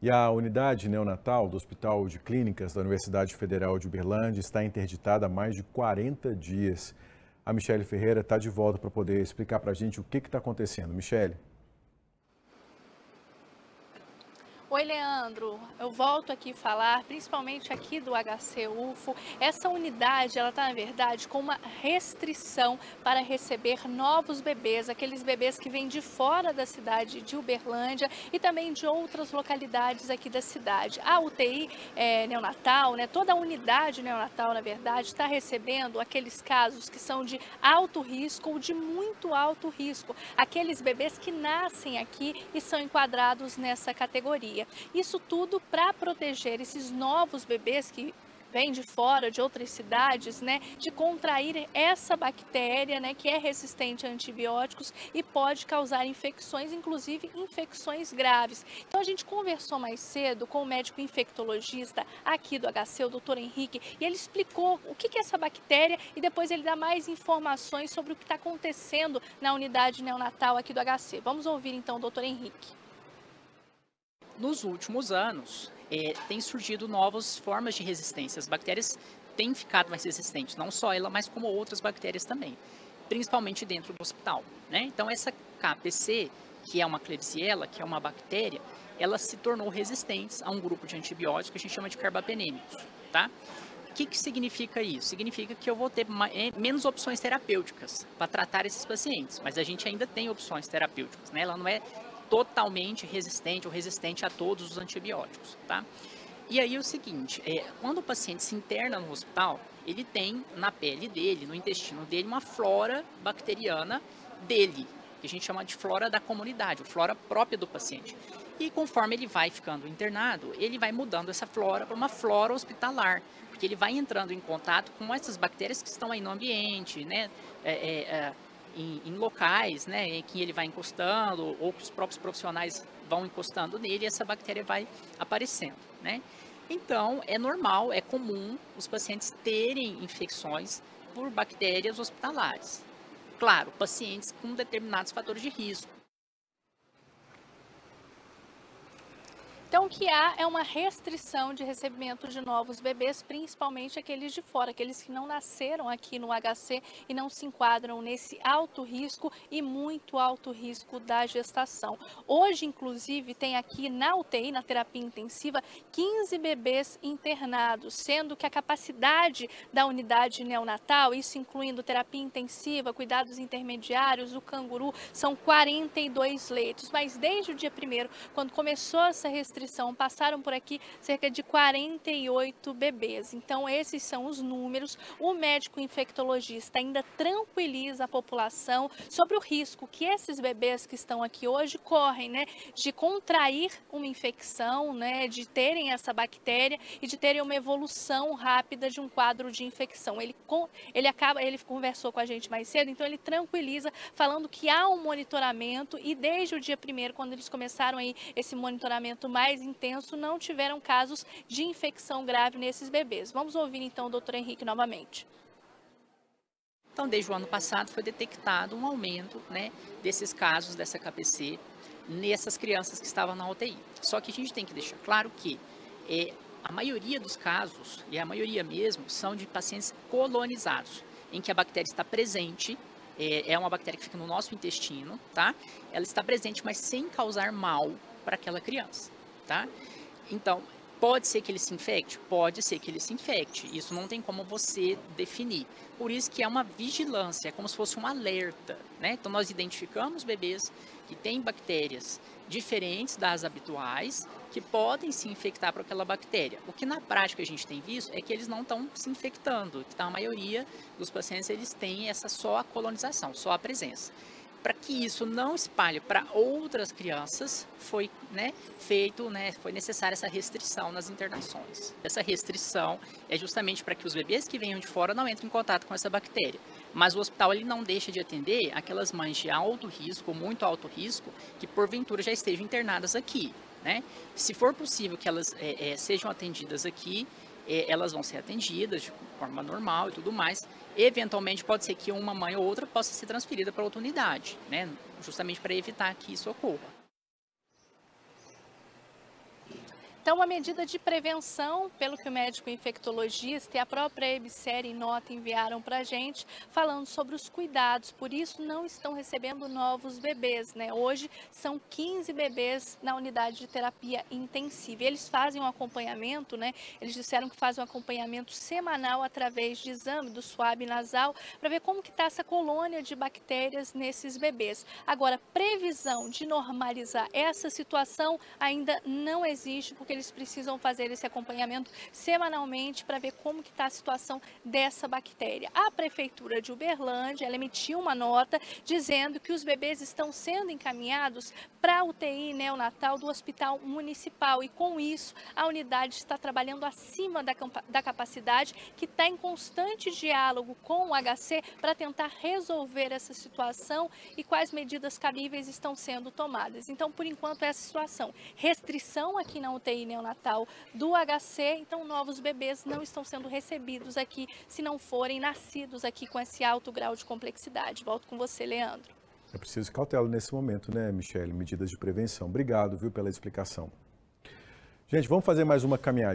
E a unidade neonatal do Hospital de Clínicas da Universidade Federal de Uberlândia está interditada há mais de 40 dias. A Michele Ferreira está de volta para poder explicar para a gente o que está acontecendo. Michele. Oi, Leandro. Eu volto aqui falar, principalmente aqui do HC UFO. Essa unidade, ela está, na verdade, com uma restrição para receber novos bebês, aqueles bebês que vêm de fora da cidade de Uberlândia e também de outras localidades aqui da cidade. A UTI é, neonatal, né, toda a unidade neonatal, na verdade, está recebendo aqueles casos que são de alto risco ou de muito alto risco, aqueles bebês que nascem aqui e são enquadrados nessa categoria. Isso tudo para proteger esses novos bebês que vêm de fora, de outras cidades, né, de contrair essa bactéria, né, que é resistente a antibióticos e pode causar infecções, inclusive infecções graves. Então a gente conversou mais cedo com o médico infectologista aqui do HC, o doutor Henrique, e ele explicou o que é essa bactéria e depois ele dá mais informações sobre o que está acontecendo na unidade neonatal aqui do HC. Vamos ouvir então o doutor Henrique nos últimos anos, é, tem surgido novas formas de resistência. As bactérias têm ficado mais resistentes, não só ela, mas como outras bactérias também, principalmente dentro do hospital. Né? Então, essa KPC, que é uma Klebsiella, que é uma bactéria, ela se tornou resistente a um grupo de antibióticos que a gente chama de carbapenêmicos. Tá? O que, que significa isso? Significa que eu vou ter é, menos opções terapêuticas para tratar esses pacientes, mas a gente ainda tem opções terapêuticas. Né? Ela não é totalmente resistente ou resistente a todos os antibióticos, tá? E aí é o seguinte, é, quando o paciente se interna no hospital, ele tem na pele dele, no intestino dele, uma flora bacteriana dele, que a gente chama de flora da comunidade, flora própria do paciente. E conforme ele vai ficando internado, ele vai mudando essa flora para uma flora hospitalar, porque ele vai entrando em contato com essas bactérias que estão aí no ambiente, né? É, é, é em, em, locais né, em que ele vai encostando ou que os próprios profissionais vão encostando nele essa bactéria vai aparecendo. Né? Então, é normal, é comum os pacientes terem infecções por bactérias hospitalares. Claro, pacientes com determinados fatores de risco, Então, o que há é uma restrição de recebimento de novos bebês, principalmente aqueles de fora, aqueles que não nasceram aqui no HC e não se enquadram nesse alto risco e muito alto risco da gestação. Hoje, inclusive, tem aqui na UTI, na terapia intensiva, 15 bebês internados, sendo que a capacidade da unidade neonatal, isso incluindo terapia intensiva, cuidados intermediários, o canguru, são 42 leitos. Mas desde o dia 1 quando começou essa restrição, restrição, passaram por aqui cerca de 48 bebês. Então, esses são os números. O médico infectologista ainda tranquiliza a população sobre o risco que esses bebês que estão aqui hoje correm, né, de contrair uma infecção, né, de terem essa bactéria e de terem uma evolução rápida de um quadro de infecção. Ele, ele acaba, ele conversou com a gente mais cedo, então ele tranquiliza, falando que há um monitoramento e desde o dia primeiro, quando eles começaram aí esse monitoramento mais mais intenso, não tiveram casos de infecção grave nesses bebês. Vamos ouvir então o doutor Henrique novamente. Então, desde o ano passado foi detectado um aumento né, desses casos dessa KPC nessas crianças que estavam na UTI. Só que a gente tem que deixar claro que é, a maioria dos casos, e a maioria mesmo, são de pacientes colonizados, em que a bactéria está presente, é, é uma bactéria que fica no nosso intestino, tá? Ela está presente, mas sem causar mal para aquela criança tá? Então, pode ser que ele se infecte? Pode ser que ele se infecte. Isso não tem como você definir. Por isso que é uma vigilância, é como se fosse um alerta, né? Então, nós identificamos bebês que têm bactérias diferentes das habituais, que podem se infectar por aquela bactéria. O que na prática a gente tem visto é que eles não estão se infectando, então a maioria dos pacientes eles têm essa só a colonização, só a presença para que isso não espalhe para outras crianças, foi né, feito, né, foi necessária essa restrição nas internações. Essa restrição é justamente para que os bebês que venham de fora não entrem em contato com essa bactéria. Mas o hospital ele não deixa de atender aquelas mães de alto risco, muito alto risco, que porventura já estejam internadas aqui. Né? Se for possível que elas é, é, sejam atendidas aqui, elas vão ser atendidas de forma normal e tudo mais. Eventualmente pode ser que uma mãe ou outra possa ser transferida para outra unidade, né? justamente para evitar que isso ocorra. Então, uma medida de prevenção, pelo que o médico infectologista e a própria EBSER em nota enviaram para a gente, falando sobre os cuidados, por isso não estão recebendo novos bebês, né? Hoje são 15 bebês na unidade de terapia intensiva. Eles fazem um acompanhamento, né? Eles disseram que fazem um acompanhamento semanal através de exame do suave nasal para ver como está essa colônia de bactérias nesses bebês. Agora, previsão de normalizar essa situação ainda não existe, porque eles precisam fazer esse acompanhamento semanalmente para ver como que está a situação dessa bactéria. A Prefeitura de Uberlândia, ela emitiu uma nota dizendo que os bebês estão sendo encaminhados para a UTI neonatal do Hospital Municipal e com isso a unidade está trabalhando acima da, da capacidade, que está em constante diálogo com o HC para tentar resolver essa situação e quais medidas cabíveis estão sendo tomadas. Então, por enquanto, essa situação. Restrição aqui na Neonatal do HC, então novos bebês não estão sendo recebidos aqui se não forem nascidos aqui com esse alto grau de complexidade. Volto com você, Leandro. É preciso cautela nesse momento, né, Michele? Medidas de prevenção. Obrigado, viu, pela explicação. Gente, vamos fazer mais uma caminhada.